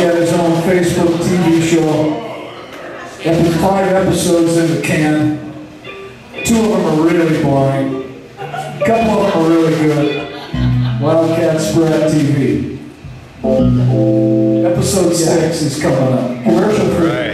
got his own Facebook TV show. Got five episodes in the can. Two of them are really boring. A couple of them are really good. Wildcat Spratt TV. Episode six is coming up. Commercial free.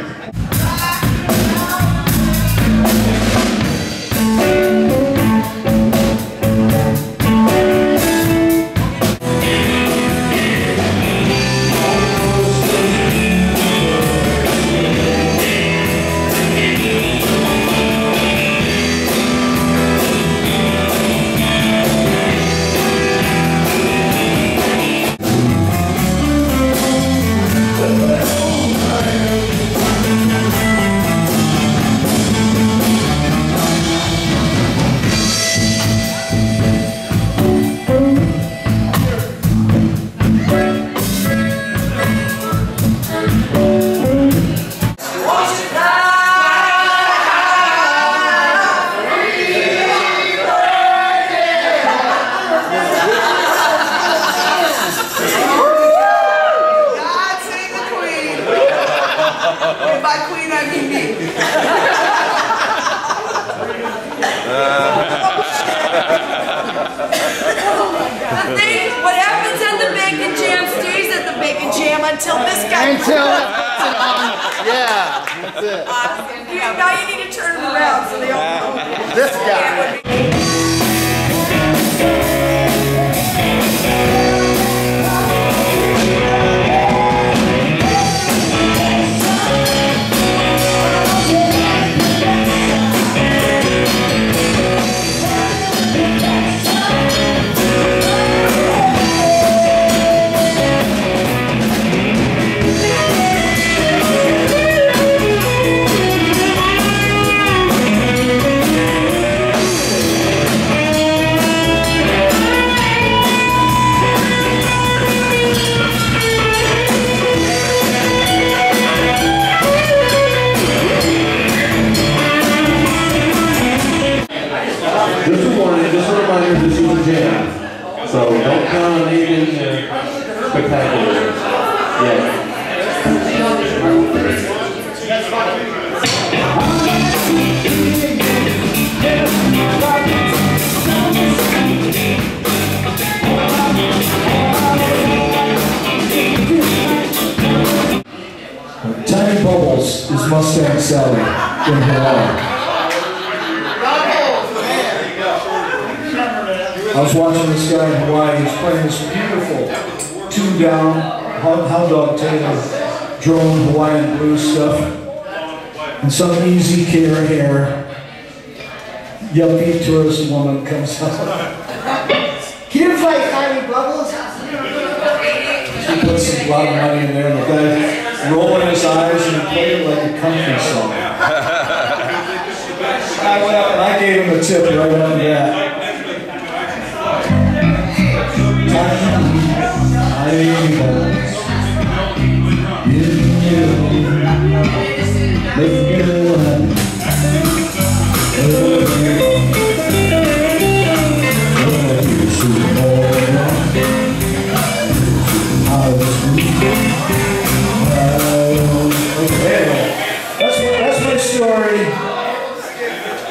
Until this guy. Until. Yeah, that's it. Uh, you, now you need to turn them around so they all know. This guy. A reminder, this is a jam. So don't count on anything spectacular. Yeah. Tiny Bubbles is Mustang Sally in Hawaii. I was watching this guy in Hawaii, he's playing this beautiful two-down hound hound dog tail drone Hawaiian blues stuff. And some easy care hair yuppie tourist woman comes out. Can you play Tiny Bubbles? He puts a lot of money in there, and the guy rolling his eyes and he played like a country song. I went up and I gave him a tip right after that.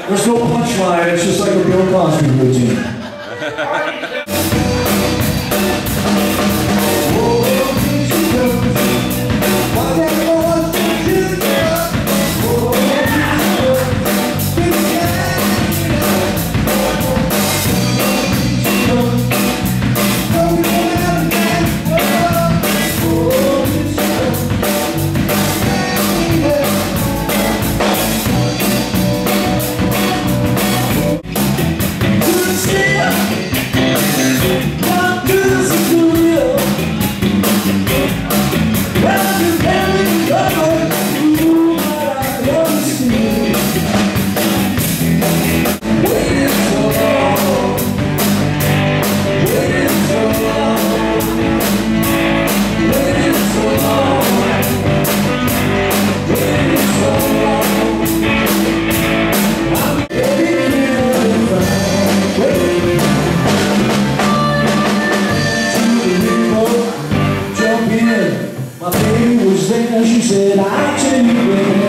There's no punchline, it's just like a Bill Cosby routine. said, she said, I tell you